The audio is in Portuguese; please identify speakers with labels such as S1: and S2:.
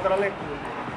S1: uma leitura.